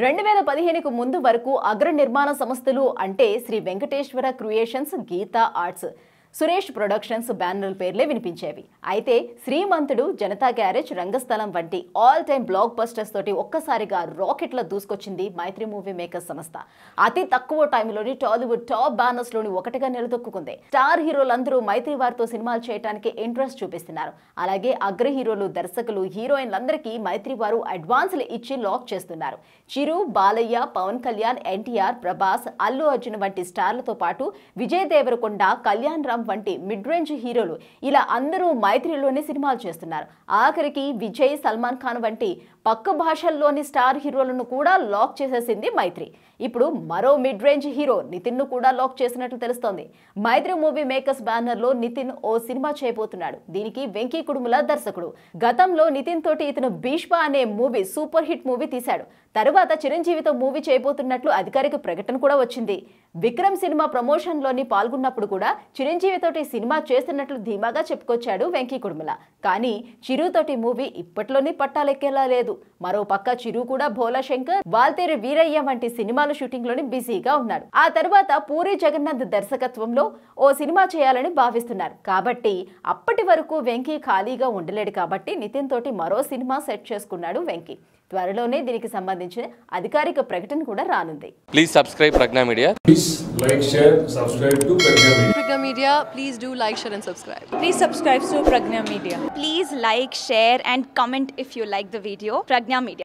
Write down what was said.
రెండు వేల పదిహేనుకు ముందు వరకు అగ్ర నిర్మాణ సంస్థలు అంటే Shri Venkateswara creations Geetha arts. Suresh productions banner పేర్లే వినిపించేవి. అయితే శ్రీమంతుడు జనతా గ్యారేజ్ రంగస్థలం వంటి ఆల్ టైమ్ బ్లాక్ బస్టర్స్ తోటి ఒక్కసారిగా రాకెట్ల దూసుకొచ్చింది మైత్రి మూవీ మేకర్స్ సంస్థ. అతి తక్కువ టైంలోని టాలీవుడ్ టాప్ బ్యానర్స్లోని ఒకటిగా నిలదొక్కుంది స్టార్ హీరోలందరూ మైత్రి వారితో సినిమాలు చేయడానికి ఇంట్రెస్ట్ చూపిస్తున్నారు. అలాగే అగ్ర హీరోలు దర్శకులు హీరోయిన్లందరికీ మైత్రి వారు అడ్వాన్స్లు ఇచ్చి లాక్ చేస్తున్నారు. చిరు బాలయ్య పవన్ కళ్యాణ్ ఎన్టీఆర్ ప్రభాస్ అల్లు అర్జున్ వంటి స్టార్లతో పాటు విజయ్ దేవరకొండ కళ్యాణ్ రామ్ వంటి మిడ్ రేంజ్ హీరోలు ఇలా అందరూ మైత్రిలోనే సినిమాలు చేస్తున్నారు. ఆఖరికి విజయ్ సల్మాన్ ఖాన్ వంటి పక్క భాషల్లోని స్టార్ హీరోలను కూడా లాక్ చేసేసింది మైత్రి. ఇప్పుడు మరో మిడ్ రేంజ్ హీరో నితిన్ను కూడా లాక్ చేసినట్లు తెలుస్తోంది. మైత్రి మూవీ మేకర్స్ బ్యానర్లో నితిన్ ఓ సినిమా చేయబోతున్నాడు. దీనికి వెంకీ కుడుముల దర్శకుడు. గతంలో నితిన్ తోటి ఇతను భీష్మ అనే మూవీ సూపర్ హిట్ మూవీ తీశాడు. తరువాత చిరంజీవితో మూవీ చేయబోతున్నట్లు అధికారిక ప్రకటన కూడా వచ్చింది. విక్రమ్ సినిమా ప్రమోషన్లోని పాల్గొన్నప్పుడు కూడా చిరంజీవితోటి సినిమా చేస్తున్నట్లు ధీమాగా చెప్పుకొచ్చాడు వెంకీ కుడుముల. కానీ చిరుతోటి మూవీ ఇప్పట్లోనే పట్టాలెక్కేలా లేదు. మరో పక్క చిరు కూడా భోలా శంకర్ వాల్తేరు వీరయ్య వంటి సినిమాల షూటింగ్లోని బిజీగా ఉన్నాడు. ఆ తర్వాత పూరి జగన్నాథ్ దర్శకత్వంలో ఓ సినిమా చేయాలని భావిస్తున్నారు. కాబట్టి అప్పటి వరకు వెంకీ ఖాళీగా ఉండలేడు కాబట్టి నితిన్ తోటి మరో సినిమా సెట్ చేసుకున్నాడు వెంకీ. త్వరలోనే దీనికి సంబంధించిన అధికారిక ప్రకటన కూడా రానుంది. Please subscribe Pragna media please like share subscribe to Pragna media Pragna media please do like share and subscribe please subscribe to Pragna media please like share and comment if you like the video Pragna media